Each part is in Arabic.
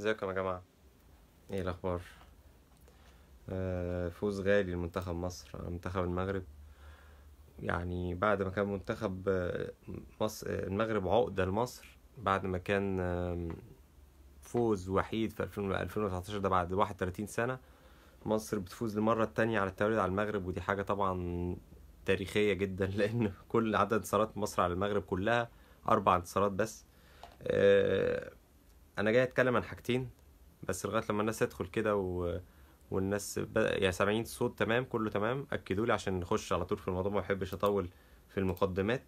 ازيكم يا جماعة؟ إيه الأخبار؟ آه فوز غالي لمنتخب مصر منتخب المغرب. يعني بعد ما كان منتخب آه، مصر آه، المغرب عقدة لمصر بعد ما كان فوز وحيد في 2000 2019 ده بعد 31 سنة مصر بتفوز للمرة التانية على التوالي على المغرب ودي حاجة طبعا تاريخية جدا لأن كل عدد انتصارات مصر على المغرب كلها أربع انتصارات بس. آه، أنا جاي أتكلم عن حاجتين بس لغاية لما الناس تدخل كده و... والناس بدأ يعني سامعين الصوت تمام كله تمام أكدوا لي عشان نخش على طول في الموضوع ما بحبش أطول في المقدمات.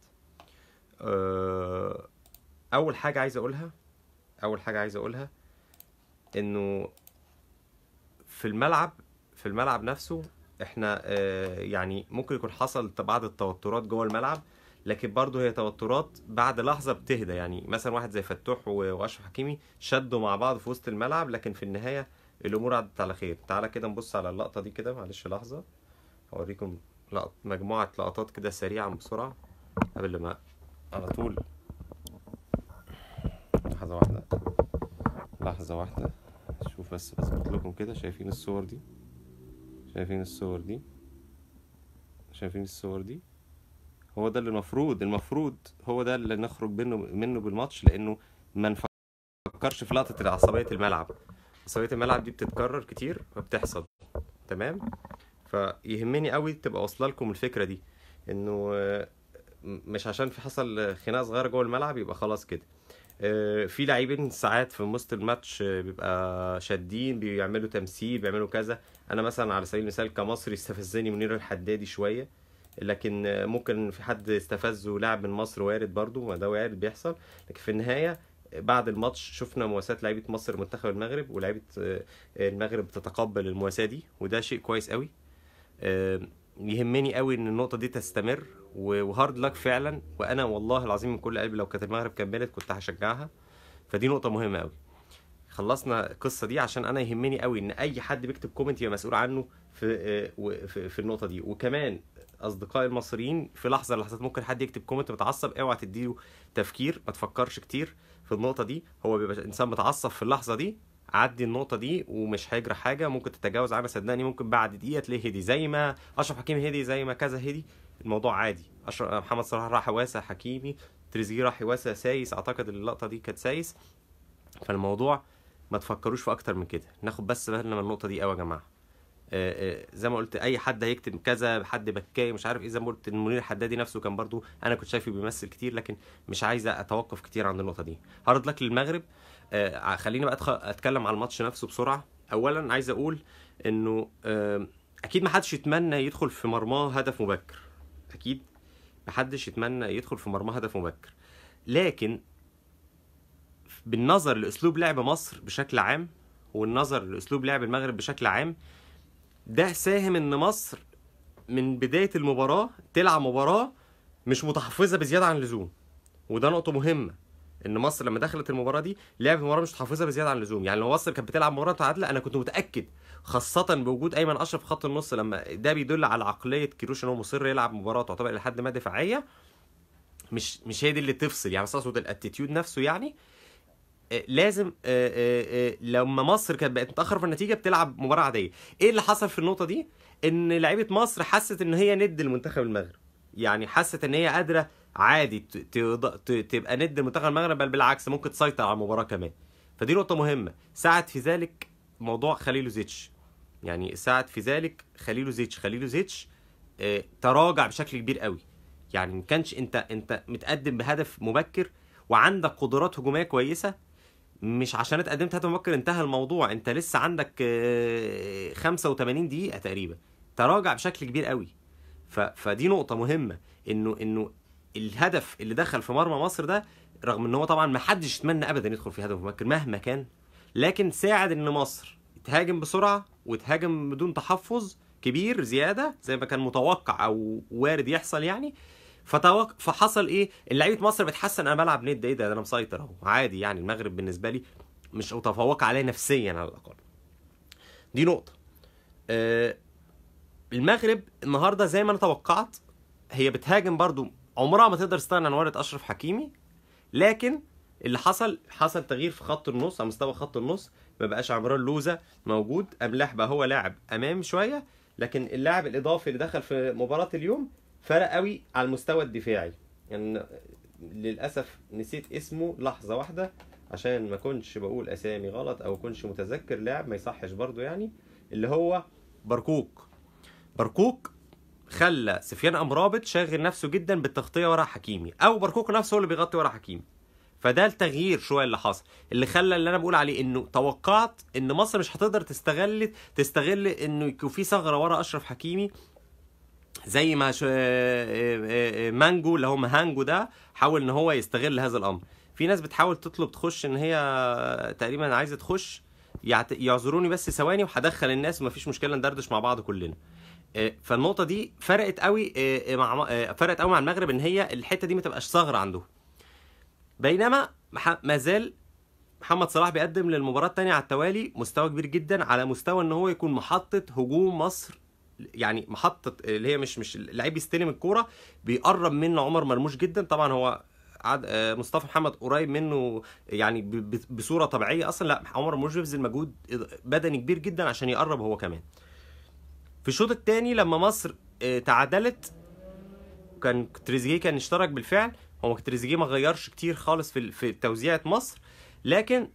آه، أول حاجة عايز أقولها أول حاجة عايز أقولها إنه في الملعب في الملعب نفسه إحنا آه، يعني ممكن يكون حصل بعض التوترات جوه الملعب لكن برضه هي توترات بعد لحظة بتهدى. يعني مثلا واحد زي فتوح وأشرف حكيمي شدوا مع بعض في وسط الملعب لكن في النهاية الأمور عدت على خير. تعالى كده نبص على اللقطة دي كده معلش لحظة. هوريكم لقط مجموعة لقطات كده سريعا بسرعة قبل ما على طول. لحظة واحدة. لحظة واحدة. شوف بس بظبط لكم كده. شايفين الصور دي؟ شايفين الصور دي؟ شايفين الصور دي؟ هو ده اللي المفروض المفروض هو ده اللي نخرج منه منه بالماتش لأنه ما نفكرش في لقطة عصبية الملعب. عصبية الملعب دي بتتكرر كتير فبتحصل تمام؟ فيهمني قوي تبقى واصلة لكم الفكرة دي إنه آه، مش عشان في حصل خناقة صغيرة جوه الملعب يبقى خلاص كده. آه، في لاعبين ساعات في وسط الماتش بيبقى شادين بيعملوا تمثيل بيعملوا كذا. أنا مثلا على سبيل المثال كمصري استفزني منير الحدادي شوية. لكن ممكن في حد استفزه لاعب من مصر وارد برضو ما ده وارد بيحصل. لكن في النهاية بعد الماتش شفنا مواساة لعيبة مصر منتخب المغرب ولعيبة آه، المغرب بتتقبل المواساة دي وده شيء كويس قوي. آه، يهمني قوي إن النقطة دي تستمر وهارد لك فعلا وأنا والله العظيم من كل قلبي لو كانت المغرب كملت كنت هشجعها. فدي نقطة مهمة قوي. خلصنا القصة دي عشان أنا يهمني قوي إن أي حد بيكتب comment يبقى مسؤول عنه في آه، في في النقطة دي. وكمان اصدقائي المصريين في لحظة من اللحظات ممكن حد يكتب comment متعصب اوعى تديله تفكير ما تفكرش كتير في النقطة دي. هو بيبقى إنسان متعصب في اللحظة دي عدي النقطة دي ومش هيجرى حاجة ممكن تتجاوز عنها. صدقني ممكن بعد دقيقة تلاقيه هدي زي ما أشرف حكيمي هدي زي ما كذا هدي. الموضوع عادي. أشرف محمد صلاح راح واسع حكيمي تريزيجيه راح واسع سايس. أعتقد اللقطة دي كانت سايس. فالموضوع ما تفكروش في أكتر من كده. ناخد بس بالنا من النقطة دي قوي يا جماعة. آه، زي ما قلت أي حد هيكتب كذا حد بكى مش عارف إيه زي ما قلت منير الحدادي نفسه كان برضو أنا كنت شايفه بيمثل كتير لكن مش عايز أتوقف كتير عند النقطة دي. hard luck للمغرب. آه، خليني بقى أتكلم على الماتش نفسه بسرعة. اولا عايز أقول إنه آه، أكيد ما حدش يتمنى يدخل في مرماه هدف مبكر. أكيد ما حدش يتمنى يدخل في مرماه هدف مبكر. لكن بالنظر لأسلوب لعب مصر بشكل عام والنظر لأسلوب لعب المغرب بشكل عام ده ساهم إن مصر من بداية المباراة تلعب مباراة مش متحفظة بزيادة عن اللزوم. وده نقطة مهمة إن مصر لما دخلت المباراة دي لعبت مباراة مش متحفظة بزيادة عن اللزوم. يعني لو مصر كانت بتلعب مباراة متعادلة أنا كنت متأكد خاصة بوجود أيمن أشرف في خط النص لما ده بيدل على عقلية كيروش إن هو مصر يلعب مباراة تعتبر إلى حد ما دفاعية مش مش هي دي اللي تفصل. يعني بس اقصد الأتيتيود نفسه يعني لازم آه، آه، آه، لما مصر كانت بقت متاخر في النتيجة بتلعب مباراة عادية. إيه اللي حصل في النقطة دي؟ إن لعيبة مصر حست إن هي ند المنتخب المغرب. يعني حست إن هي قادرة عادي تبقى ند المنتخب المغرب بل بالعكس ممكن تسيطر على المباراة كمان. فدي نقطة مهمة. ساعد في ذلك موضوع خليلوزيتش يعني ساعد في ذلك خليلوزيتش خليلوزيتش آه، تراجع بشكل كبير قوي. يعني ما كانش أنت أنت متقدم بهدف مبكر وعندك قدرات هجومية كويسة مش عشان اتقدمت هدف مبكر انتهى الموضوع. انت لسه عندك آه، 85 دقيقة تقريبا. تراجع بشكل كبير قوي. ف... فدي نقطة مهمة انه انه الهدف اللي دخل في مرمى مصر ده رغم ان هو طبعا ما حدش يتمنى ابدا يدخل في هدف مبكر مهما كان لكن ساعد إن مصر تهاجم بسرعة وتهاجم بدون تحفظ كبير زيادة زي ما كان متوقع أو وارد يحصل يعني. فتوق... فحصل إيه؟ اللعيبة مصر بتحسن أنا بلعب ند إيه ده, ده أنا مسيطر أهو عادي يعني المغرب بالنسبة لي مش متفوقه عليه نفسيا على الأقل. دي نقطة. آه المغرب النهارده زي ما أنا توقعت هي بتهاجم برضو عمرها ما تقدر تستغنى عن ورقه أشرف حكيمي لكن اللي حصل حصل تغيير في خط النص على مستوى خط النص ما بقاش عمران لوزة موجود أملاح بقى هو لاعب امام شوية لكن اللاعب الإضافي اللي دخل في مباراة اليوم فرق قوي على المستوى الدفاعي. يعني للأسف نسيت اسمه لحظة واحدة عشان ما كنتش بقول أسامي غلط أو كنتش متذكر لاعب ما يصحش برضو يعني اللي هو بركوك بركوك خلى سفيان أمرابط شاغل نفسه جدا بالتغطية ورا حكيمي أو بركوك نفسه هو اللي بيغطي ورا حكيمي. فده التغيير شوية اللي حصل. اللي خلى اللي أنا بقول عليه إنه توقعت إن مصر مش هتقدر تستغل تستغل إنه يكون في ثغرة ورا أشرف حكيمي زي ما ش... مانجو اللي هو مهانجو ده حاول إن هو يستغل هذا الأمر في ناس بتحاول تطلب تخش إن هي تقريبا عايزة تخش. يعذروني بس ثواني وهدخل الناس ومفيش مشكلة ندردش مع بعض كلنا فالنقطة دي فرقت قوي مع فرقت قوي مع المغرب إن هي الحتة دي ما تبقاش ثغره عندهم بينما ما زال محمد صلاح بيقدم للمباراة الثانية على التوالي مستوى كبير جدا على مستوى إن هو يكون محطة هجوم مصر يعني محطة اللي هي مش مش اللعيب يستلم الكورة بيقرب منه عمر مرموش جدا. طبعا هو عد مصطفى محمد قريب منه يعني بصورة طبيعية. أصلا لا عمر مرموش بيبذل مجهود بدني كبير جدا عشان يقرب هو كمان. في الشوط الثاني لما مصر تعادلت كان تريزيجيه كان اشترك بالفعل. هو تريزيجيه ما غيرش كتير خالص في في توزيعة مصر. لكن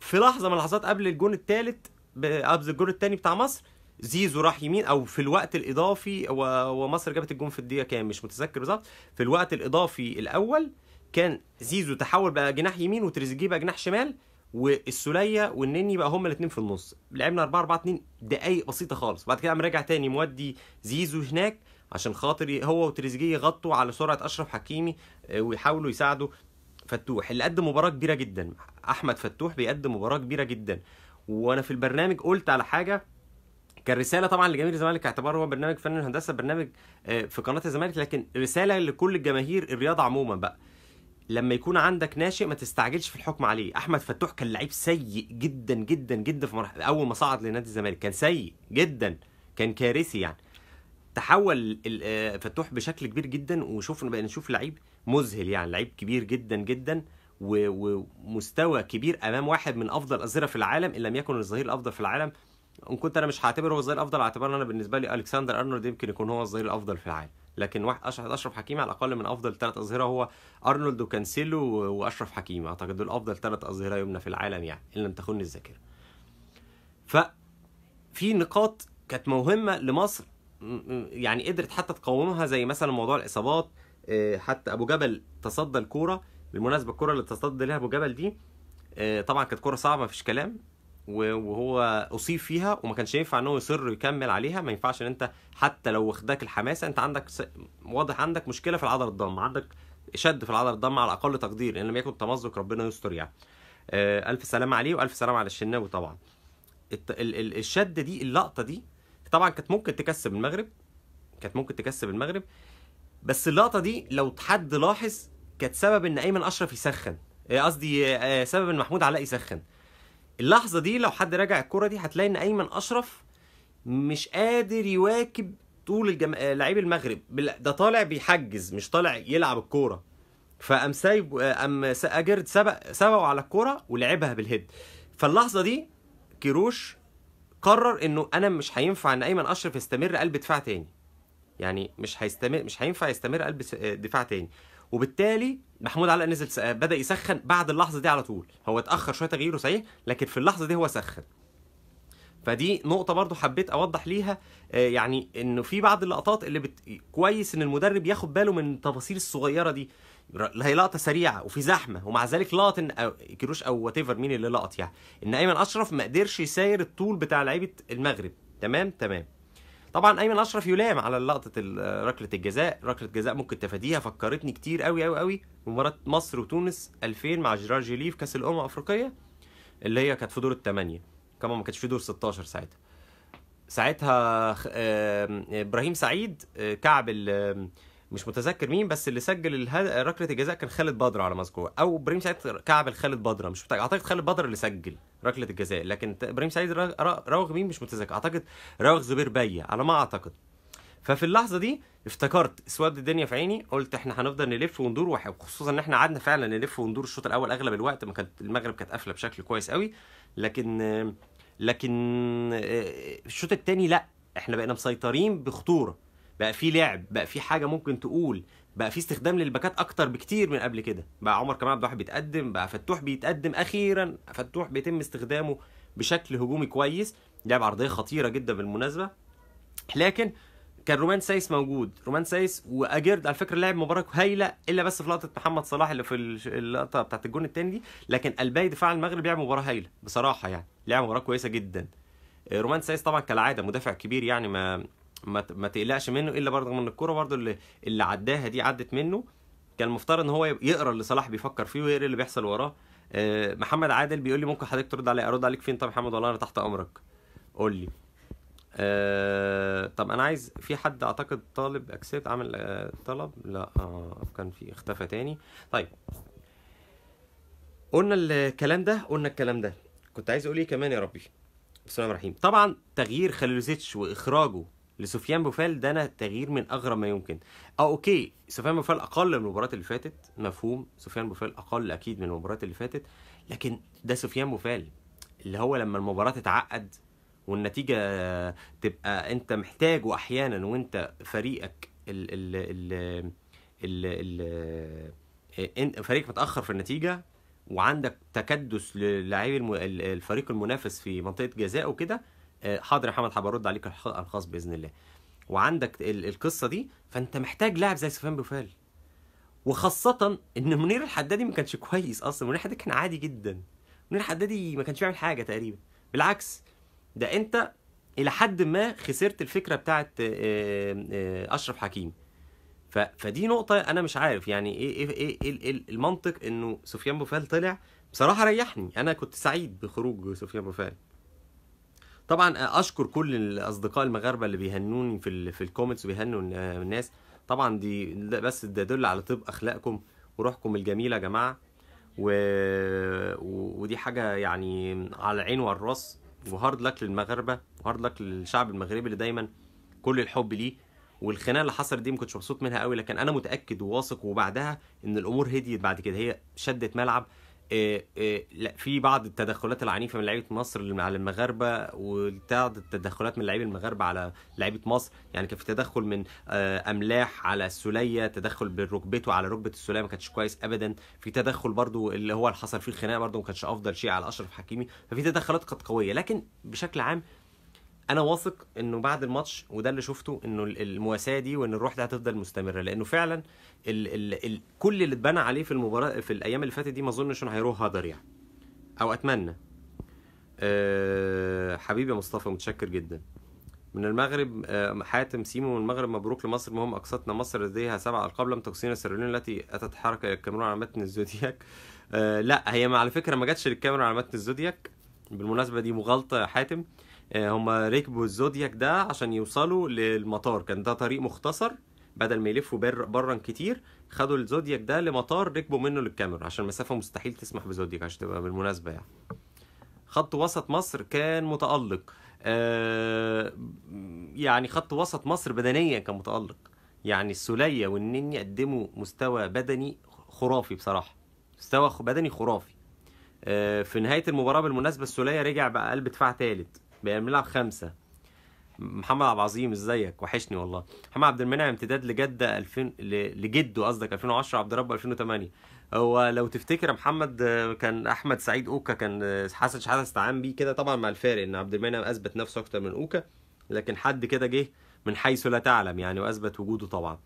في لحظة من اللحظات قبل الجون الثالث قبل الجون الثاني بتاع مصر زيزو راح يمين أو في الوقت الإضافي ومصر جابت الجون في الدقيقة كام؟ مش متذكر بالظبط. في الوقت الإضافي الأول كان زيزو تحول بقى جناح يمين وتريزيجيه بقى جناح شمال والسولية والنني بقى هما الاثنين في النص. لعبنا 4 4 2 دقايق بسيطة خالص. بعد كده قام راجع تاني مودي زيزو هناك عشان خاطر هو وتريزيجيه يغطوا على سرعة أشرف حكيمي ويحاولوا يساعدوا فتوح. اللي قدم مباراة كبيرة جدا. أحمد فتوح بيقدم مباراة كبيرة جدا. وأنا في البرنامج قلت على حاجة كان رساله طبعا لجماهير الزمالك اعتباره هو برنامج فن الهندسة برنامج في قناة الزمالك. لكن رسالة لكل الجماهير الرياضة عموما بقى لما يكون عندك ناشئ ما تستعجلش في الحكم عليه. أحمد فتوح كان لعيب سيء جدا جدا جدا في مرحلة أول ما صعد لنادي الزمالك كان سيء جدا كان كارثي يعني. تحول فتوح بشكل كبير جدا وشوف بقينا نشوف لعيب مذهل يعني لعيب كبير جدا جدا ومستوى كبير أمام واحد من أفضل الاظهره في العالم إن لم يكن الظهير الأفضل في العالم. ان كنت أنا مش هعتبره هو الظهير الافضل اعتبر أنا بالنسبة لي ألكسندر أرنولد يمكن يكون هو الظهير الافضل في العالم. لكن واحد أشرف حكيمي على الأقل من أفضل ثلاث أظهرة هو أرنولد وكانسيلو وأشرف حكيمي. أعتقد دول أفضل ثلاث أظهرة يمنى في العالم يعني إن لم تخن الذاكرة. ف في نقاط كانت مهمة لمصر يعني قدرت حتى تقاومها زي مثلا موضوع الإصابات. حتى أبو جبل تصدى الكورة. بالمناسبة الكورة اللي تصدى لها أبو جبل دي طبعا كانت كورة صعبة مفيش كلام. وهو أصيب فيها وما كانش ينفع إن هو يصر يكمل عليها. ما ينفعش إن أنت حتى لو واخداك الحماسة أنت عندك س... واضح عندك مشكلة في العضلة الضم عندك شد في العضلة الضم على أقل تقدير إن لم يكن تمزق ربنا يستر يعني. ألف سلامة عليه وألف سلامة على الشناوي طبعا. الت... ال... ال... الشد دي اللقطة دي طبعا كانت ممكن تكسب المغرب كانت ممكن تكسب المغرب بس اللقطة دي لو حد لاحظ كانت سبب إن أيمن أشرف يسخن. قصدي سبب إن محمود علاء يسخن. اللحظة دي لو حد راجع الكره دي هتلاقي إن أيمن أشرف مش قادر يواكب طول الجم... لعيب المغرب. ده طالع بيحجز مش طالع يلعب الكورة. فقام سايب قام أجرد سبق سبقوا على الكورة ولعبها بالهيد. فاللحظة دي كيروش قرر إنه أنا مش هينفع إن أيمن أشرف يستمر قلب دفاع تاني. يعني مش هيستمر مش هينفع يستمر قلب دفاع تاني. وبالتالي محمود علاء نزل بدأ يسخن بعد اللحظة دي على طول. هو اتأخر شوية تغييره صحيح لكن في اللحظة دي هو سخن. فدي نقطة برضو حبيت أوضح ليها يعني إنه في بعض اللقطات اللي بت... كويس إن المدرب ياخد باله من التفاصيل الصغيرة دي هي لقطة سريعة وفي زحمة ومع ذلك لقط إن أو كيروش أو وات مين اللي لقط يعني. إن أيمن أشرف ما قدرش يساير الطول بتاع لعيبة المغرب. تمام؟ تمام. طبعا أيمن أشرف يلام على لقطة ركلة الجزاء. ركلة جزاء ممكن تفاديها فكرتني كتير قوي قوي قوي بمباراه مصر وتونس 2000 مع جيرار جيلي في كأس الأمم الأفريقية اللي هي كانت في دور الثمانيه كمان ما كانش في دور 16 ساعتها. ساعتها إبراهيم سعيد كعب مش متذكر مين بس اللي سجل ركلة الجزاء كان خالد بدر على مذكور أو إبراهيم سعيد كعب الخالد بدر مش متذكر. أعتقد خالد بدر اللي سجل ركلة الجزاء. لكن إبراهيم سعيد راوغ مين؟ مش متذكر. أعتقد راوغ زبير بيا على ما أعتقد. ففي اللحظة دي افتكرت اسود الدنيا في عيني قلت إحنا هنفضل نلف وندور وخصوصا إن إحنا قعدنا فعلا نلف وندور الشوط الأول أغلب الوقت ما كانت المغرب كانت قافلة بشكل كويس قوي لكن لكن آه، الشوط الثاني لأ إحنا بقينا مسيطرين بخطورة. بقى في لعب بقى في حاجة ممكن تقول بقى في استخدام للباكات أكتر بكتير من قبل كده. بقى عمر كمال عبد الواحد بيتقدم بقى فتوح بيتقدم أخيرا فتوح بيتم استخدامه بشكل هجومي كويس. لعب عرضية خطيرة جدا بالمناسبة. لكن كان رومان سايس موجود. رومان سايس وأجيرد على فكرة لعب مباراة هايلة إلا بس في لقطة محمد صلاح اللي في اللقطة بتاعت الجون الثاني دي. لكن الباقي دفاع المغرب لعب مباراة هايلة بصراحة يعني. لعب مباراة كويسة جدا. آه، رومان سايس طبعا كالعادة مدافع كبير يعني ما ما تقلقش منه إلا برضه من الكورة برضه اللي اللي عداها دي عدت منه. كان المفترض إن هو يقرأ اللي صلاح بيفكر فيه ويقرأ اللي بيحصل وراه. آه، محمد عادل بيقول لي ممكن حضرتك ترد علي أرد عليك فين؟ طب يا محمد والله أنا تحت أمرك. قول لي. آه طب أنا عايز في حد أعتقد طالب accept عامل آه طلب؟ لا آه كان في اختفى تاني. طيب. قلنا الكلام ده قلنا الكلام ده. كنت عايز أقول إيه كمان يا ربي؟ بسم الله الرحمن الرحيم. طبعا تغيير خليلوزيتش وإخراجه لسفيان بوفال ده أنا تغيير من أغرب ما يمكن. آه okay سفيان بوفال أقل من المباراة اللي فاتت مفهوم. سفيان بوفال أقل أكيد من المباراة اللي فاتت. لكن ده سفيان بوفال اللي هو لما المباراة تتعقد والنتيجة تبقى أنت محتاجه أحيانا وأنت فريقك ال ال ال ال ال فريقك متأخر في النتيجة وعندك تكدس للاعبي الفريق المنافس في منطقة جزاء وكده حاضر يا محمد هبرد عليك الخاص بإذن الله. وعندك ال- القصة دي فأنت محتاج لاعب زي سفيان بوفال. وخاصة إن منير الحدادي ما كانش كويس أصلا. منير الحدادي كان عادي جدا. منير الحدادي ما كانش بيعمل حاجة تقريبا. بالعكس ده أنت إلى حد ما خسرت الفكرة بتاعت آه، آه، أشرف حكيمي. فدي نقطة أنا مش عارف يعني إيه إيه إيه, إيه, إيه المنطق إنه سفيان بوفال طلع. بصراحة ريحني. أنا كنت سعيد بخروج سفيان بوفال. طبعا أشكر كل الأصدقاء المغاربة اللي بيهنوني في. في ال comments وبيهنوا الن- الناس. طبعا دي بس ده يدل على طيب أخلاقكم وروحكم الجميلة يا جماعة. و... ودي حاجة يعني على العين وعلى الراس وهارد لك للمغاربة وهارد لك للشعب المغربي اللي دايما كل الحب ليه. والخناقة اللي حصلت دي ما كنتش مبسوط منها قوي لكن أنا متأكد وواثق وبعدها إن الأمور هديت بعد كده. هي شدت ملعب. لا في بعض التدخلات العنيفة من لعيبة مصر على المغاربة وبعض التدخلات من لعيبة المغاربة على لعيبة مصر. يعني كان في تدخل من آه، أملاح على السولية تدخل بركبته على ركبة السولية ما كانش كويس ابدا. في تدخل برضو اللي هو اللي حصل فيه الخناقة برضو ما كانش أفضل شيء على أشرف حكيمي. ففي تدخلات كانت قوية. لكن بشكل عام أنا واثق انه بعد الماتش وده اللي شفته انه ال- المواساة دي وإن الروح دي هتفضل مستمرة. لأنه فعلا ال ال ال كل اللي اتبنى عليه في المباراة في الأيام اللي فاتت دي ما أظنش إنه هيروح هدر يعني. أو أتمنى. أه حبيبي يا مصطفى متشكر جدا. من المغرب آه، حاتم سيمو من المغرب مبروك لمصر. مهم أقصتنا مصر لديها سبع ألقاب لم تقصينا السيراليون التي اتت حركه الكاميرون على متن الزودياك. آه، لا هي على فكرة ما جاتش للكاميرون على متن الزودياك. بالمناسبة دي مغالطة يا حاتم. هم ركبوا الزودياك ده عشان يوصلوا للمطار. كان ده طريق مختصر بدل ما يلفوا بر برا كتير خدوا الزودياك ده لمطار ركبوا منه للكاميرون عشان المسافة مستحيل تسمح بزودياك عشان تبقى بالمناسبة يعني. خط وسط مصر كان متألق. آه يعني خط وسط مصر بدنيا كان متألق. يعني السولية والنني قدموا مستوى بدني خرافي بصراحة. مستوى بدني خرافي. آه في نهاية المباراة بالمناسبة السولية رجع بقى قلب دفاع تالت. بقى بنلعب خمسة محمد عبد العظيم إزيك؟ وحشني والله. محمد عبد المنعم امتداد لجدة 2000 ل- لجده قصدك 2010 عبد الرب 2008 هو لو تفتكر يا محمد كان أحمد سعيد أوكا كان حسن شحاتة استعان بيه كده طبعا مع الفارق إن عبد المنعم أثبت نفسه أكتر من أوكا لكن حد كده جه من حيث لا تعلم يعني وأثبت وجوده طبعا.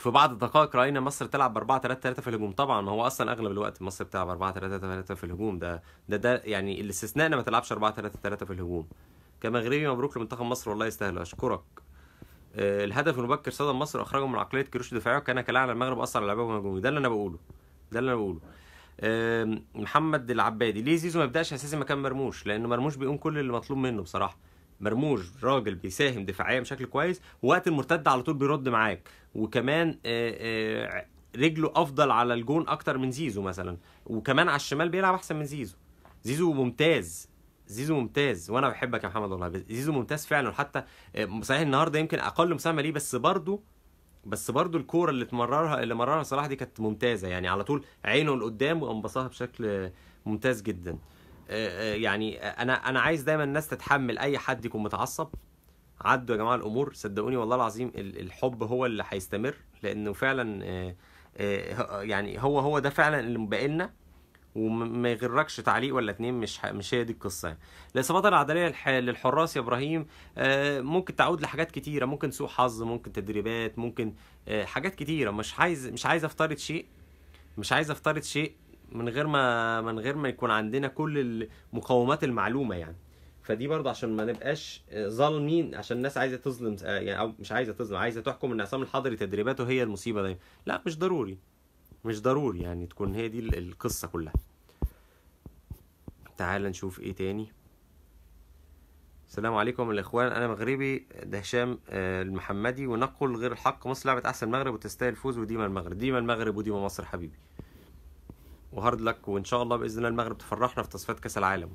في بعض الدقائق رأينا مصر تلعب ب 4 3 3 في الهجوم. طبعا ما هو أصلا أغلب الوقت مصر بتلعب 4 3 3 في الهجوم. ده ده ده يعني الاستثناء إن ما تلعبش 4 3 3 في الهجوم. كمغربي مبروك لمنتخب مصر. والله يستاهل. أشكرك. آه، الهدف المبكر صدم مصر واخرجهم من عقلية كروش دفاعيه وكان كلاعب المغرب اثر على لعبهم الهجومي. ده اللي أنا بقوله. ده اللي أنا بقوله. محمد العبادي. ليه زيزو ما يبدأش اساسي مكان مرموش؟ لأنه مرموش بيقوم كل اللي مطلوب منه بصراحة. مرموش راجل بيساهم دفاعيا بشكل كويس ووقت المرتد على طول بيرد معاك. وكمان آه، آه، رجله أفضل على الجون أكتر من زيزو مثلا. وكمان على الشمال بيلعب أحسن من زيزو. زيزو ممتاز زيزو ممتاز. وأنا بحبك يا محمد والله زيزو ممتاز فعلا. وحتى آه، صحيح النهارده يمكن أقل مساهمة ليه بس برضه بس برضو الكورة اللي تمررها اللي مررها صلاح دي كانت ممتازة. يعني على طول عينه لقدام وانبسطها بشكل ممتاز جدا. يعني أنا أنا عايز دايما الناس تتحمل أي حد يكون متعصب. عدوا يا جماعة الأمور. صدقوني والله العظيم الحب هو اللي هيستمر لأنه فعلا آه، يعني هو هو ده فعلا اللي مبقى لنا وما يغركش تعليق ولا اتنين مش مش هي دي القصة يعني. الإصابات العضلية للحراس يا إبراهيم آه، ممكن تعود لحاجات كتيرة ممكن سوء حظ ممكن تدريبات ممكن آه، حاجات كتيرة. مش عايز مش عايز أفترض شيء مش عايز أفترض شيء من غير ما من غير ما يكون عندنا كل المقومات المعلومة يعني. فدي برضه عشان ما نبقاش ظالمين عشان الناس عايزة تظلم يعني أو مش عايزة تظلم عايزة تحكم إن عصام الحضري تدريباته هي المصيبة دايما. لا مش ضروري. مش ضروري يعني تكون هي دي القصة كلها. تعال نشوف إيه تاني. السلام عليكم الإخوان. أنا مغربي ده هشام آه، المحمدي ونقل غير الحق مصر لعبت أحسن المغرب وتستاهل الفوز وديما المغرب. ديما المغرب وديما مصر حبيبي. وهارد لك وإن شاء الله بإذن الله المغرب تفرحنا في تصفيات كأس العالم.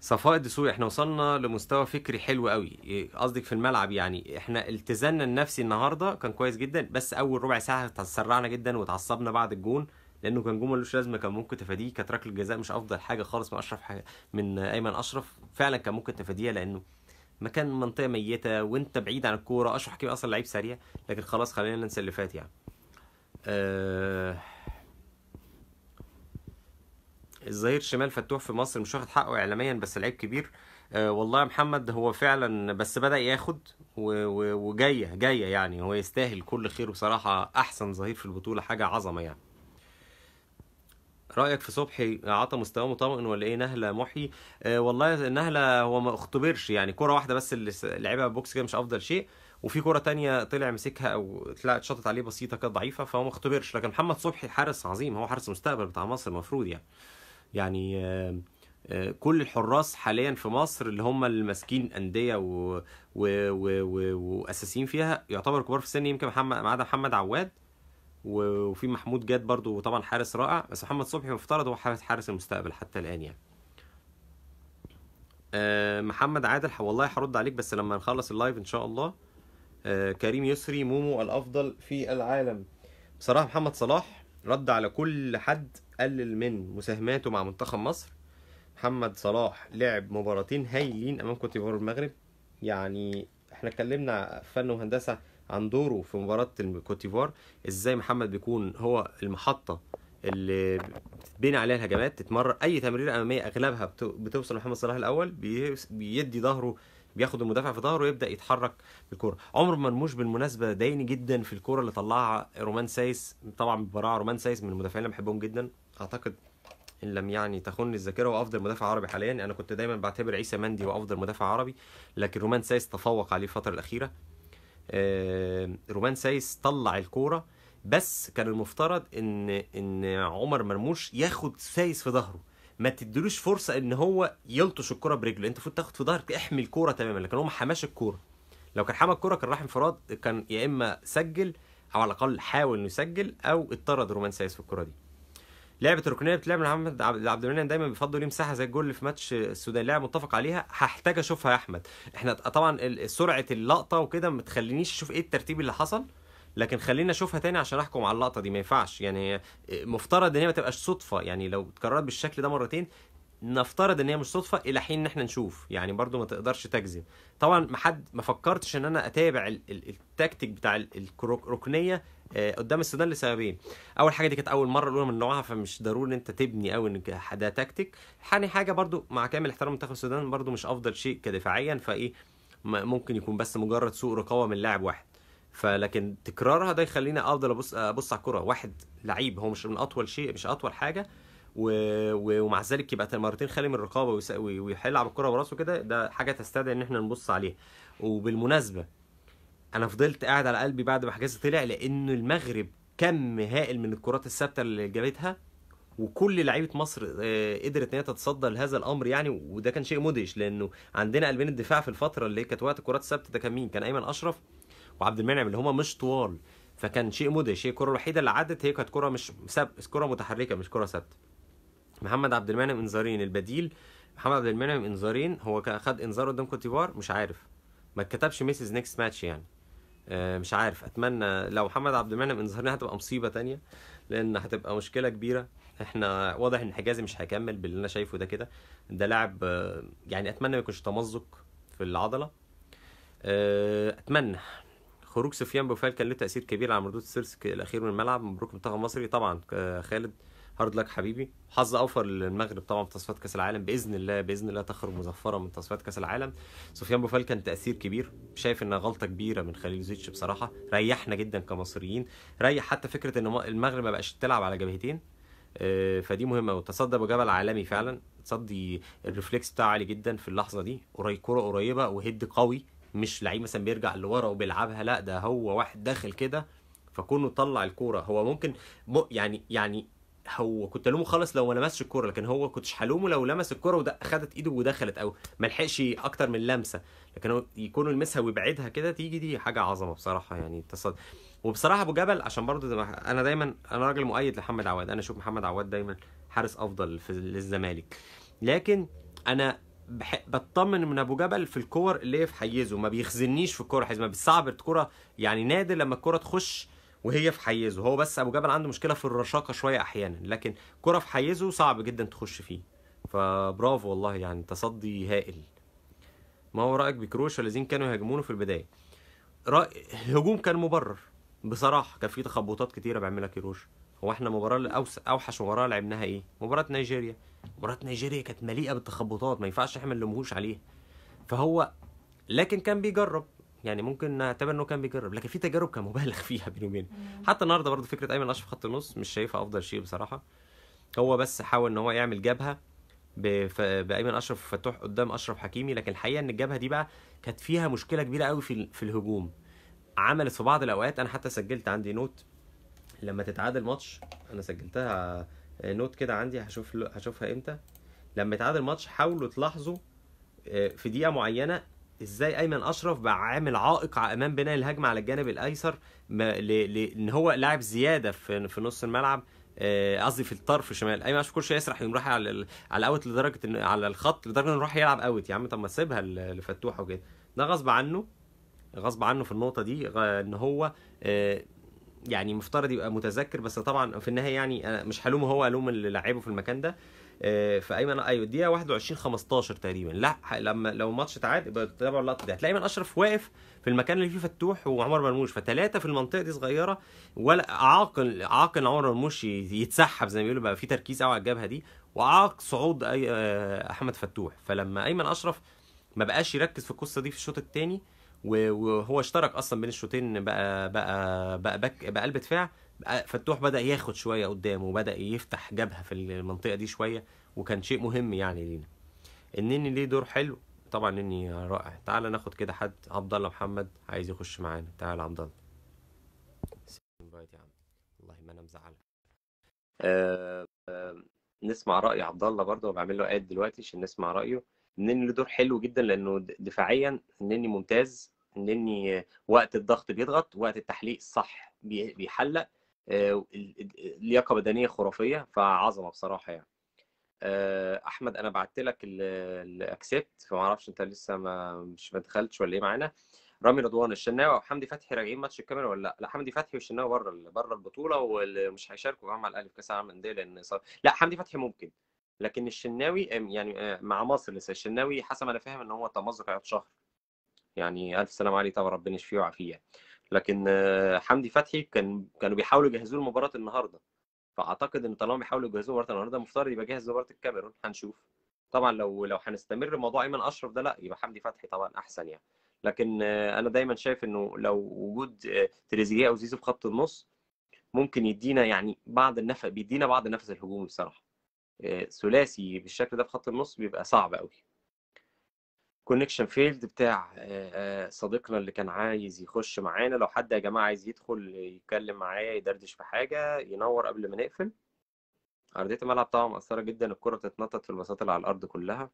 صفاء الدسوقي إحنا وصلنا لمستوى فكري حلو قوي قصدك في الملعب يعني إحنا التزامنا النفسي النهارده كان كويس جدا بس أول ربع ساعة تسرعنا جدا وتعصبنا بعد الجون لأنه كان جون ملوش لازمة كان ممكن تفاديه كانت ركله الجزاء مش أفضل حاجة خالص من أشرف حاجة من أيمن أشرف فعلا كان ممكن تفاديها لأنه مكان منطقة ميتة وأنت بعيد عن الكورة أشرف حكيم أصلا لعيب سريع لكن خلاص خلينا ننسى اللي فات يعني. أه الظهير شمال فتوح في مصر مش واخد حقه اعلاميا بس لعيب كبير. أه والله يا محمد هو فعلا بس بدأ ياخد وجاية جاية يعني. هو يستاهل كل خير بصراحة أحسن ظهير في البطولة حاجة عظمة يعني. رأيك في صبحي عطى مستوى مطمئن ولا إيه؟ نهلة محي. أه والله نهلة هو ما اختبرش يعني. كرة واحدة بس اللي لعبها بوكس كده مش أفضل شيء. وفي كرة تانية طلع مسكها أو طلعت شطت عليه بسيطة كانت ضعيفة فهو ما اختبرش. لكن محمد صبحي حارس عظيم هو حارس المستقبل بتاع مصر المفروض يعني. يعني آه، آه، كل الحراس حاليا في مصر اللي هم اللي ماسكين أندية. وأساسيين فيها يعتبر كبار في السن يمكن محمد ما عدا محمد عواد وفي محمود جاد برضو طبعا حارس رائع بس محمد صبحي مفترض هو حارس حارس المستقبل حتى الآن يعني آه، محمد عادل والله هرد عليك بس لما نخلص ال live إن شاء الله كريم يسري مومو الأفضل في العالم بصراحة محمد صلاح رد على كل حد قلل من مساهماته مع منتخب مصر. محمد صلاح لعب مباراتين هايلين أمام كوت ديفوار المغرب. يعني إحنا اتكلمنا فن وهندسة عن دوره في مباراة كوت ديفوار إزاي محمد بيكون هو المحطة اللي بيبان عليها الهجمات تتمرر أي تمريرة أمامية أغلبها بتوصل لمحمد صلاح الأول بيدي ظهره بياخد المدافع في ظهره ويبدأ يتحرك بالكورة. عمر مرموش بالمناسبة ضايقني جدا في الكورة اللي طلعها رومان سايس. طبعا براعه رومان سايس من المدافعين اللي بحبهم جدا. أعتقد إن لم يعني تخني الذاكرة هو افضل مدافع عربي حاليا. أنا كنت دايما بعتبر عيسى مندي هو افضل مدافع عربي لكن رومان سايس تفوق عليه الفترة الأخيرة. رومان سايس طلع الكورة بس كان المفترض إن إن عمر مرموش ياخد سايس في ظهره. ما تدلوش فرصة إن هو يلطش الكرة برجله. أنت المفروض تاخد في ظهرك احمي الكورة تماما. لكن هو ما حماش الكورة. لو كان حمى الكورة كان راح انفراد كان يا إما سجل أو على الأقل حاول إنه يسجل أو اطرد رومان سايس في الكورة دي. لعبة الركنيه بتلعب محمد عبد المنعم دايما بيفضل ليه مساحه زي الجول في ماتش السودان. لاعب متفق عليها. هحتاج أشوفها يا أحمد. إحنا طبعا سرعة اللقطة وكده ما تخلينيش أشوف إيه الترتيب اللي حصل لكن خلينا أشوفها تاني عشان أحكم على اللقطة دي. ما ينفعش. يعني مفترض إن هي ما تبقاش صدفة. يعني لو اتكررت بالشكل ده مرتين نفترض إن هي مش صدفة إلى حين إن إحنا نشوف. يعني برضو ما تقدرش تجزم. طبعا ما حد ما فكرتش إن أنا أتابع التكتيك بتاع الركنية قدام السودان لسببين. أول حاجة دي كانت أول مرة الاولى من نوعها فمش ضروري إن أنت تبني قوي إن ده تكتيك. ثاني حاجة برضو مع كامل احترام منتخب السودان برضو مش أفضل شيء كدفاعيا فإيه ممكن يكون بس مجرد سوء رقابة من لاعب واحد. فلكن تكرارها ده يخليني أفضل أبص أبص على الكوره واحد لعيب هو مش من أطول شيء مش أطول حاجة و... ومع ذلك يبقى مرتين خالي من الرقابة ويس... ويلعب الكوره براسه كده ده حاجة تستدعي إن إحنا نبص عليها. وبالمناسبة أنا فضلت قاعد على قلبي بعد ما حجازي طلع لأن المغرب كم هائل من الكرات الثابتة اللي جابتها وكل لعيبة مصر آه، قدرت إن هي تتصدى لهذا الأمر يعني وده كان شيء مدهش لأنه عندنا قلبين الدفاع في الفترة اللي كانت وقت الكرات الثابتة ده كان مين؟ كان أيمن أشرف وعبد المنعم اللي هما مش طوال. فكان شيء مدهش هي الكرة الوحيدة اللي عدت هي كانت كرة مش سب... كرة متحركة مش كرة ثابتة. محمد عبد المنعم إنذارين البديل محمد عبد المنعم إنذارين هو خد إنذار قدام كوت ديفوار مش عارف. ما اتكتبش misses next match يعني. مش عارف. أتمنى لو محمد عبد المنعم انذارين هتبقى مصيبة تانية لأن هتبقى مشكلة كبيرة. إحنا واضح إن حجازي مش هيكمل باللي أنا شايفه ده كده. ده لاعب آه، يعني أتمنى ما يكونش تمزق في العضلة. آه، أتمنى. خروج سفيان بوفال كان له تأثير كبير على مردود الثلث الأخير من الملعب. مبروك المنتخب المصري طبعا آه، خالد هارد لك حبيبي. حظ أوفر للمغرب طبعا في تصفيات كأس العالم. بإذن الله بإذن الله تخرج مظفرة من تصفيات كأس العالم. سفيان بوفال كان تأثير كبير. شايف إنها غلطة كبيرة من خليلوزيتش بصراحة. ريحنا جدا كمصريين. ريح حتى فكرة إن المغرب ما بقاش تلعب على جبهتين. آه، فدي مهمة وتصدى أبو جبل عالمي فعلا. تصدي ال reflex بتاعه عالي جدا في اللحظة دي. قريب كرة قريبة و head قوي. مش لعيب مثلا بيرجع لورا وبيلعبها. لا ده هو واحد داخل كده. فكونه طلع الكورة هو ممكن. يعني يعني هو كنت ألومه خالص لو ما لمسش الكورة لكن هو كنتش هلومه لو لمس الكورة وده خدت إيده ودخلت أو ما لحقش أكتر من لمسة. لكن هو يكون يلمسها ويبعدها كده تيجي دي حاجة عظمة بصراحة يعني تصد. وبصراحة أبو جبل عشان برضو ده- أنا دايما أنا راجل مؤيد لمحمد عواد. أنا أشوف محمد عواد دايما حارس أفضل في للزمالك. لكن أنا بح... بطمن من أبو جبل في الكور اللي هي في حيزه. ما بيخزنيش في الكورة حيز ما بيصعب الكورة. يعني نادر لما الكورة تخش وهي في حيزه. هو بس أبو جبل عنده مشكلة في الرشاقة شوية أحيانا لكن كرة في حيزه صعب جدا تخش فيه. فبرافو والله يعني تصدي هائل. ما هو رأيك بكروش؟ الذين كانوا يهاجمونه في البداية. رأي الهجوم كان مبرر. بصراحة كان في تخبطات كتيرة بيعملها كيروش هو إحنا مباراة الأوس... أوحش مباراة لعبناها إيه؟ مباراة نيجيريا. مباراة نيجيريا كانت مليئة بالتخبطات ما ينفعش إحنا ما نلومهوش عليها. فهو لكن كان بيجرب. يعني ممكن نعتبر إنه كان بيجرب لكن في تجارب كان مبالغ فيها بيني وبينه حتى النهارده برضه فكرة أيمن أشرف خط النص مش شايفها أفضل شيء بصراحة. هو بس حاول إن هو يعمل جبهة بف... بأيمن أشرف وفتوح قدام أشرف حكيمي لكن الحقيقة إن الجبهة دي بقى كانت فيها مشكلة كبيرة قوي في ال- في الهجوم. عملت في بعض الأوقات أنا حتى سجلت عندي note لما تتعادل ماتش أنا سجلتها note كده عندي هشوف هشوفها إمتى. لما يتعادل ماتش حاولوا تلاحظوا آه، في دقيقة معينة إزاي ايمن اشرف بقى عامل عائق امام بناء الهجمة على الجانب الايسر ما- ل- ل- ان هو لاعب زيادة في في نص الملعب آه، قصدي في الطرف الشمال. أيمن أشرف كل شوية يسرح يقوم رايح على على ال out لدرجة ان على الخط لدرجة إنه راح يلعب out. يا عم طب ما سيبها ل- لفتوح وكده. ده غصب عنه غصب عنه في النقطة دي إن هو آه، يعني مفترض يبقى متذكر بس طبعا في النهاية يعني أنا مش هلومه هو الوم اللي لعبه في المكان ده. آه، فايمن أيوه الدقيقه 21 15 تقريبا. لا لما لو الماتش اتعاد يبقى تتابعوا اللقطة دي. هتلاقي أيمن أشرف واقف في المكان اللي فيه فتوح وعمر مرموش. فثلاثة في المنطقة دي صغيرة ولا عاقل عاقل عمر مرموش يتسحب زي ما بيقولوا. بقى في تركيز قوي على الجبهة دي. وعاق صعود أي آه، أحمد فتوح. فلما أيمن أشرف ما بقاش يركز في القصة دي في الشوط الثاني وهو اشترك أصلا بين الشوطين بقى بقى بقى بقى قلب دفاع فتوح بدأ ياخد شوية قدامه وبدأ يفتح جبهة في المنطقة دي شوية وكان شيء مهم يعني لينا. النني ليه دور حلو؟ طبعا نني رائع. تعال ناخد كده حد عبد الله محمد عايز يخش معانا. تعال عبد الله. يا عم والله ما أنا مزعلك. آه، آه، نسمع رأي عبد الله برضه. وبعمل له اد دلوقتي عشان نسمع رأيه. النني له دور حلو جدا لأنه دفاعيا النني ممتاز. النني وقت الضغط بيضغط وقت التحليق صح بي- بيحلق. لياقة بدنية خرافية فعظمة بصراحة يعني. آه، أحمد أنا بعت لك الاكسبت فما أعرفش أنت لسه ما مش ما دخلتش ولا إيه معانا. رامي رضوان الشناوي وحمدي فتحي راجعين ماتش الكاميرا ولا لأ؟ لا حمدي فتحي والشناوي بره بره البطولة ومش هيشاركوا مع الأهلي في كأس العالم للأندية لأن صار... لا حمدي فتحي ممكن. لكن الشناوي يعني آه، مع مصر لسه. الشناوي حسب ما أنا فاهم إن هو تمزق هيقعد شهر. يعني ألف سلام عليه طبعا ربنا يشفيه ويعافيه. يعني. لكن حمدي فتحي كان كانوا بيحاولوا يجهزوا له مباراة النهارده. فأعتقد إن طالما بيحاولوا يجهزوا مباراة النهارده المفترض يبقى جاهز لمباراه الكاميرون. هنشوف. طبعا لو لو هنستمر موضوع أيمن أشرف ده لا يبقى حمدي فتحي طبعا أحسن يعني. لكن أنا دايما شايف إنه لو وجود تريزيجيه أو زيزو في خط النص ممكن يدينا يعني بعض النفس بيدينا بعض النفس الهجومي بصراحة. آه، ثلاثي بالشكل ده في خط النص بيبقى صعب قوي connection failed بتاع صديقنا اللي كان عايز يخش معانا. لو حد يا جماعة عايز يدخل يتكلم معايا يدردش في حاجة ينور قبل ما نقفل. ارضيه الملعب طبعا مؤثره جدا الكرة بتتنطط في المسافات اللي على الأرض كلها.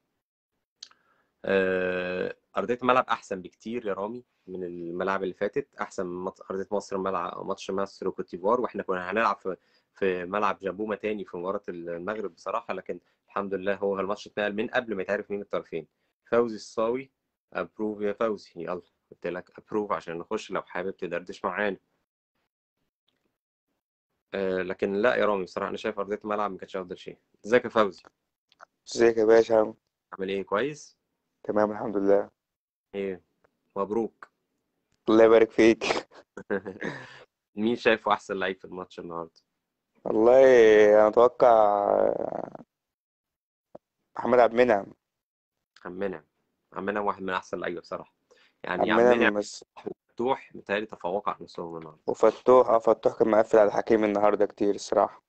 ارضيه الملعب أحسن بكتير يا رامي من الملاعب اللي فاتت. أحسن من ارضيه مصر ملعب ماتش مصر وكوت ديفوار. وإحنا كنا هنلعب في في ملعب جابوما تاني في مباراة المغرب بصراحة. لكن الحمد لله هو الماتش اتنقل من قبل ما يتعرف مين الطرفين. فوزي الصاوي approve يا فوزي. يلا قلت لك approve عشان نخش لو حابب تدردش معانا. آه لكن لا يا رامي بصراحة أنا شايف أرضية الملعب ما كانتش أفضل شيء. إزيك يا فوزي؟ إزيك يا باشا؟ عامل إيه؟ كويس؟ تمام الحمد لله. إيه مبروك. الله يبارك فيك. مين شايفه أحسن لعيب في الماتش النهارده؟ والله أنا أتوقع محمد عبد المنعم. عم منعم عم منعم واحد من أحسن اللعيبة بصراحة. يعني عم منعم المنعم بس وفتوح متهيألي تفوقوا على نفسهم النهارده. وفتوح آه فتوح كان مقفل على الحكيم النهارده كتير الصراحة.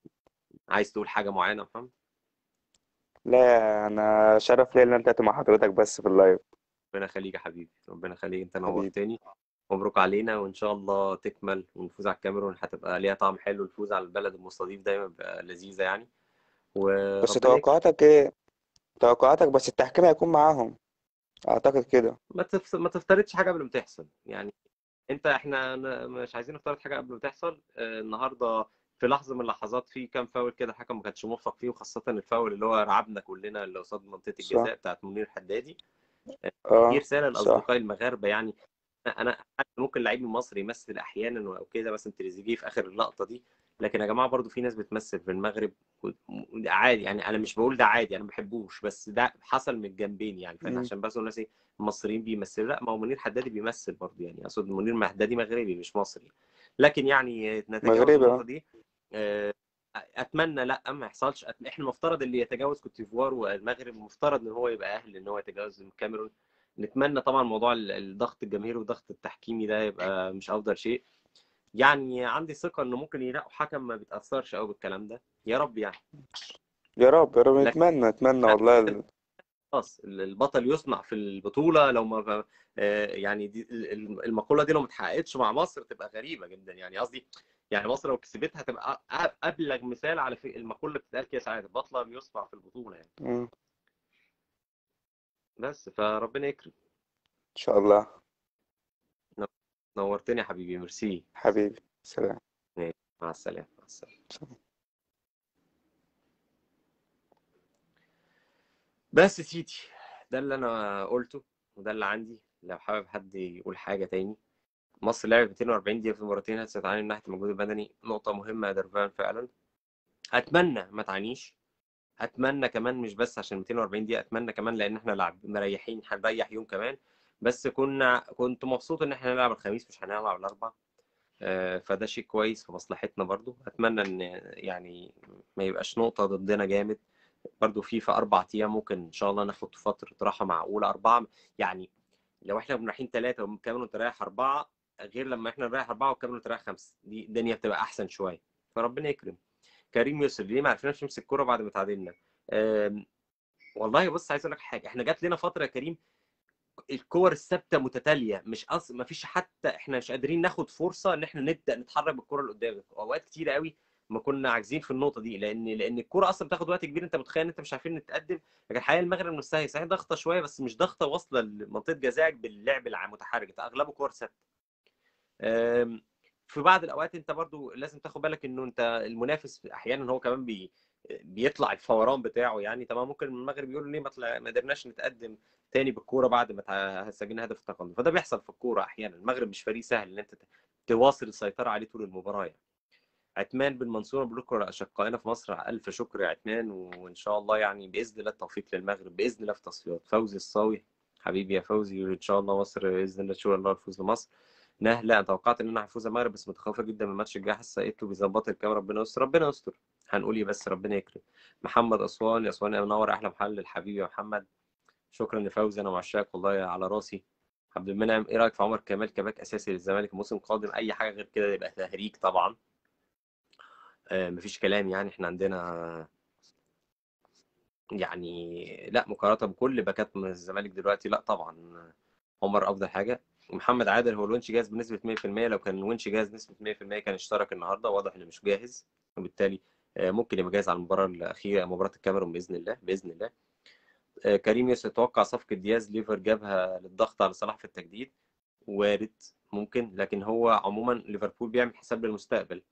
عايز تقول حاجة معينة يا محمد؟ لا أنا شرف ليا إن أنا طلعت مع حضرتك بس في اللايف. ربنا يخليك يا حبيبي. ربنا يخليك أنت نورتني. مبروك علينا وإن شاء الله تكمل ونفوز على الكاميرون. هتبقى ليها طعم حلو الفوز على البلد المستضيف دايما بيبقى لذيذة يعني. بس وربنا يكرم توقعاتك إيه؟ توقعاتك بس التحكيم هيكون معاهم. أعتقد كده. ما تف... ما تفترضش حاجة قبل ما تحصل. يعني أنت إحنا مش عايزين نفترض حاجة قبل ما تحصل. آه، النهارده في لحظة من اللحظات في كام فاول كده الحكم ما كانش موفق فيه وخاصة الفاول اللي هو رعبنا كلنا اللي قصاد منطقة الجزاء بتاعت منير حدادي. دي آه رساله صح. لاصدقائي المغاربة يعني. أنا حتى ممكن لعيب المصري يمثل أحيانا أو كده مثلا تريزيجيه في آخر اللقطة دي. لكن يا جماعة برضو في ناس بتمثل في المغرب عادي يعني أنا مش بقول ده عادي أنا ما بحبوش بس ده حصل من الجنبين يعني فاهم. عشان بس الناس إيه المصريين بيمثلوا لأ ما هو منير حدادي بيمثل برضو يعني أقصد منير حدادي مغربي مش مصري. لكن يعني نتجاوز النقطه آه. دي آه، أتمنى لأ ما يحصلش إحنا المفترض اللي يتجاوز كوت ديفوار والمغرب المفترض إن هو يبقى أهل إن هو يتجاوز الكاميرون نتمنى طبعا موضوع ال- الضغط الجماهيري والضغط التحكيمي ده يبقى مش أفضل شيء. يعني عندي ثقة إنه ممكن يلاقوا حكم ما بيتأثرش قوي بالكلام ده. يا رب يعني. يا رب يا رب. نتمنى نتمنى والله ال- خلاص ال- البطل يصنع في البطولة. لو ما آه، يعني دي ال- ال- المقولة دي لو ما اتحققتش مع مصر تبقى غريبة جدا. يعني قصدي يعني مصر لو كسبتها تبقى أبلغ مثال على في المقولة اللي بتتقال كده ساعات. البطل يصنع في البطولة يعني. مم. بس فربنا يكرم. إن شاء الله. نورتني يا حبيبي ميرسي. حبيبي سلام. مع السلامة مع السلامة. سلام. بس يا سيدي ده اللي أنا قلته وده اللي عندي. لو حابب حد يقول حاجة تاني. مصر لعبت 240 دقيقة في المباراتين هتتعاني من ناحية المجهود البدني؟ نقطة مهمة يا درفان فعلا. أتمنى ما تعانيش. أتمنى كمان مش بس عشان 240 دقيقة أتمنى كمان لأن إحنا لعب مريحين هنريح يوم كمان. بس كنا كنت مبسوط إن إحنا نلعب الخميس مش هنلعب الأربع آه، فده شيء كويس في مصلحتنا برضو. أتمنى إن يعني ما يبقاش نقطة ضدنا جامد. برضو في في أربع أيام ممكن إن شاء الله ناخد فترة راحة معقولة أربعة. يعني لو إحنا رايحين ثلاثة والكاميرون تريح أربعة غير لما إحنا نريح أربعة والكاميرون تريح خمسة. دي الدنيا بتبقى أحسن شوية. فربنا يكرم. كريم يوسف ليه ما عرفناش نمسك كورة بعد ما تعادلنا؟ والله بص عايز أقول لك حاجة. إحنا جات لنا فترة يا كريم الكور الثابتة متتالية مش أص... ما فيش حتى إحنا مش قادرين ناخد فرصة إن إحنا نبدأ نتحرك بالكره اللي قدام اوقات كتير قوي ما كنا عاجزين في النقطة دي لأن لأن الكره أصلا بتاخد وقت كبير. أنت متخيل إن أنت مش عارفين نتقدم؟ لكن الحقيقة المغرب نفسها صحيح ضغطة شوية بس مش ضغطة واصلة لمنطقة جزائك باللعب المتحرك ده أغلبه كور ثابتة. أم، في بعض الأوقات أنت برضو لازم تاخد بالك إنه أنت المنافس أحيانا هو كمان بي بيطلع الفوران بتاعه يعني طبعا ممكن المغرب يقول ليه ما طلع ما قدرناش نتقدم تاني بالكورة بعد ما سجلنا هدف التقدم. فده بيحصل في الكورة أحيانا. المغرب مش فريق سهل إن أنت تواصل السيطرة عليه طول المباراة يعني. عثمان بن منصور بنشكر أشقائنا في مصر ألف شكر يا عثمان وإن شاء الله يعني بإذن الله التوفيق للمغرب بإذن الله في تصفيات. فوزي الصاوي حبيبي يا فوزي ان شاء الله مصر بإذن الله شاء الله الفوز لمصر نهلة أنا توقعت إن أنا هفوز المغرب بس متخوفة جدا من الماتش الجاي حاسه لقيته بيظبط الكاميرا ربنا يستر ربنا يستر. هنقول إيه بس ربنا يكرم. محمد أسوان يا أسوان منور أحلى محل حبيبي يا محمد. شكرا لفوزي أنا معشاك والله على راسي. عبد المنعم إيه رأيك في عمر كمال كباك أساسي للزمالك؟ الموسم القادم أي حاجة غير كده يبقى تهريج طبعا. آه مفيش كلام يعني إحنا عندنا يعني لا مقارنة بكل باكات من الزمالك دلوقتي لا طبعا. عمر أفضل حاجة. ومحمد عادل هو الونش جاهز بنسبة 100% لو كان الونش جاهز بنسبة 100% كان اشترك النهارده واضح إنه مش جاهز وبالتالي ممكن يبقى جاهز على المباراة الأخيرة مباراة الكاميرون بإذن الله بإذن الله. آه، كريم يوسف يتوقع صفقة دياز ليفر جابها للضغط على صلاح في التجديد. وارد ممكن لكن هو عموما ليفربول بيعمل حساب للمستقبل.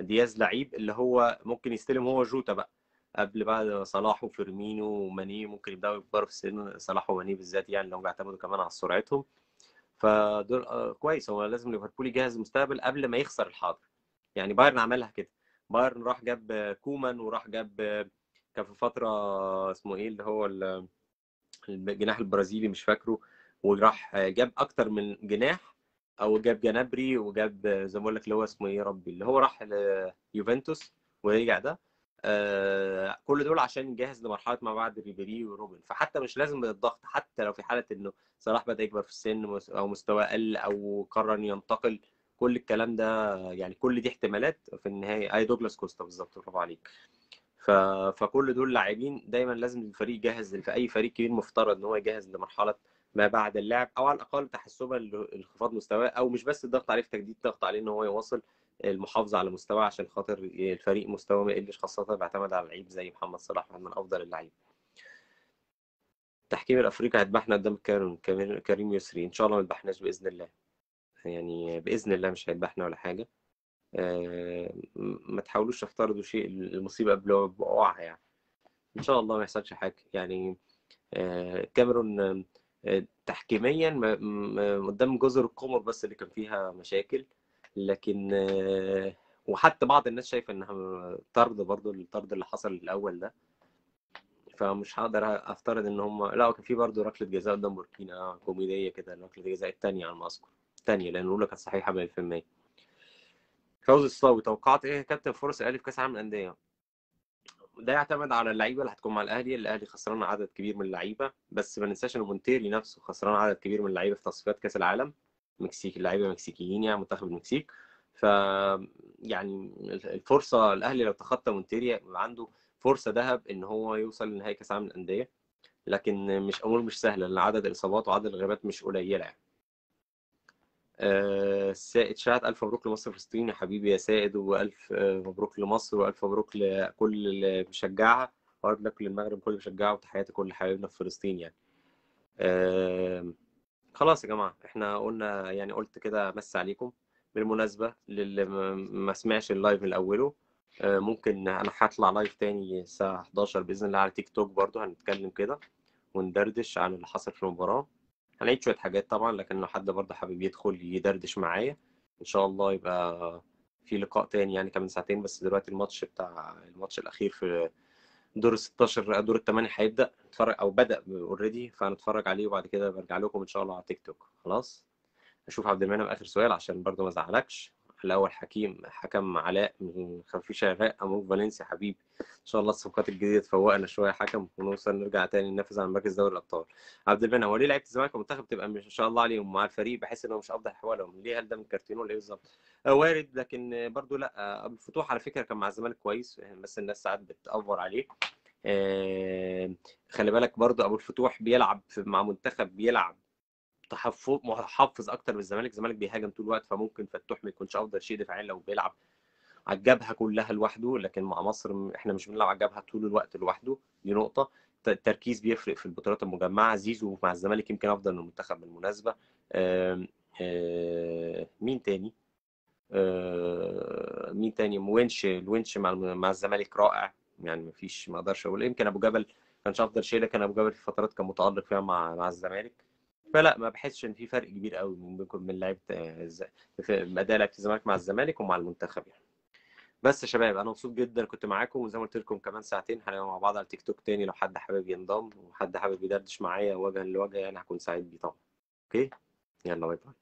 دياز لعيب اللي هو ممكن يستلم هو جوتا بقى. قبل بعد صلاح وفيرمينو وماني ممكن يبدأوا يكبروا في السن صلاح وماني بالذات يعني لو بيعتمدوا كمان على سرعتهم. فدول آه، كويس هو لازم ليفربول يجهز المستقبل قبل ما يخسر الحاضر. يعني بايرن عملها كده. بايرن راح جاب كومان وراح جاب كان في فترة اسمه إيه اللي هو ال- الجناح البرازيلي مش فاكره وراح جاب أكتر من جناح أو جاب جنابري وجاب زي ما بقول لك اللي هو اسمه إيه ربي اللي هو راح ليوفنتوس ورجع ده. آه كل دول عشان يجهز لمرحلة ما بعد ريبيري وروبن. فحتى مش لازم بالضغط حتى لو في حالة إنه صلاح بدأ يكبر في السن أو مستواه قل أو قرر ينتقل كل الكلام ده يعني كل دي احتمالات في النهاية اي دوجلاس كوستا بالظبط برافو عليك. ف... فكل دول لاعبين دايما لازم الفريق يجهز في أي فريق كبير مفترض إن هو يجهز لمرحلة ما بعد اللعب أو على الأقل تحسبا لانخفاض مستواه أو مش بس الضغط عليه في تجديد ضغط عليه إن هو يواصل المحافظة على مستواه عشان خاطر الفريق مستواه ما يقلش خاصة بيعتمد على لعيب زي محمد صلاح واحد من أفضل اللعيبة. التحكيم الأفريقي هيذبحنا قدام الكاميرون كريم- يسري إن شاء الله ما بإذن الله. يعني بإذن الله مش هيذبحنا ولا حاجة. آه، ما تحاولوش تفترضوا شيء المصيبه قبل وقوعها يعني. إن شاء الله ما يحصلش حاجة. يعني آه، كاميرون آه، تحكيميا قدام جزر القمر بس اللي كان فيها مشاكل. لكن وحتى بعض الناس شايفة إنها طرد برضو الطرد اللي حصل الأول ده. فمش هقدر أفترض إن هم لا كان في برضه ركلة جزاء قدام بوركينا كوميدية كده ركلة الجزاء الثانية على ما اذكر الثانية لأن الاولى كانت صحيحة 100% فوزي الصاوي توقعت إيه يا كابتن فرص الاهلي في كأس العالم للأندية؟ ده يعتمد على اللعيبة اللي هتكون مع الأهلي. الأهلي خسران عدد كبير من اللعيبة بس ما ننساش إن مونتيري نفسه خسران عدد كبير من اللعيبة في تصفيات كأس العالم. مكسيك اللعيبة مكسيكيين يعني منتخب المكسيك. ف يعني الفرصة الأهلي لو تخطى مونتيري عنده فرصة ذهبية إن هو يوصل لنهائي كأس العالم للأندية. لكن مش امور مش سهلة لأن عدد الاصابات وعدد الغيابات مش قليلة يعني. سائد. شهد ألف مبروك لمصر فلسطين يا حبيبي يا سائد وألف آه، مبروك لمصر وألف مبروك لكل اللي بيشجعها و hard luck للمغرب كل بيشجعها وتحياتي كل حبايبنا في فلسطين يعني. آه، خلاص يا جماعة إحنا قلنا يعني قلت كده مس عليكم. بالمناسبة للي ما سمعش ال live من أوله آه، ممكن أنا هطلع live تاني الساعة 11 بإذن الله على تيك توك برضه هنتكلم كده وندردش عن اللي حصل في المباراة هنعيد شوية حاجات طبعا لكن لو حد برضه حابب يدخل يدردش معايا إن شاء الله يبقى في لقاء تاني يعني كمان ساعتين بس دلوقتي الماتش بتاع الماتش الأخير في دور ال 16 دور الثمانية هيبدأ نتفرج أو بدأ already فهنتفرج عليه وبعد كده برجع لكم إن شاء الله على تيك توك. خلاص؟ أشوف عبد المنعم آخر سؤال عشان برضه ما أزعلكش. الأول حكيم حكم علاء من خفيف العراق أمور فالنسيا حبيبي. إن شاء الله الصفقات الجديدة تفوقنا شوية حكم ونوصل نرجع تاني ننافس على مركز دوري الأبطال. عبد المنعم هو ليه لعيبة الزمالك والمنتخب تبقى مش إن شاء الله عليهم مع الفريق بحس انه مش أفضل أحوالهم؟ ليه هل ده من كارتين ولا إيه بالظبط؟ آه، وارد لكن آه، برضو لأ آه، الفتوح على فكرة كان مع الزمالك كويس. بس الناس ساعات بتأفور عليه. آه، خلي بالك برضو أبو الفتوح بيلعب مع منتخب بيلعب تحفظ محفظ أكتر من الزمالك الزمالك بيهاجم طول الوقت فممكن فتوح ما يكونش أفضل شيء دفاعيا لو بيلعب على الجبهة كلها لوحده لكن مع مصر إحنا مش بنلعب على الجبهة طول الوقت لوحده دي نقطة. التركيز بيفرق في البطولات المجمعة. زيزو مع الزمالك يمكن أفضل من المنتخب بالمناسبة. آم، آه، مين تاني؟ آه، مين تاني؟ ونش الونش مع مع الزمالك رائع. يعني مفيش ما أقدرش أقول يمكن أبو جبل كانش أفضل شيء لكن أبو جبل في فترات كان متألق فيها مع مع الزمالك. فلا ما بحسش إن في فرق كبير قوي بينكم من لعيبة أداء لعيبة الزمالك مع الزمالك ومع المنتخب يعني. بس يا شباب أنا مبسوط جدا كنت معاكم وزي ما قلت لكم كمان ساعتين هنبقى مع بعض على تيك توك تاني لو حد حابب ينضم وحد حابب يدردش معايا وجها لوجه يعني هكون سعيد بيه طبعا. Okay؟ يلا bye bye.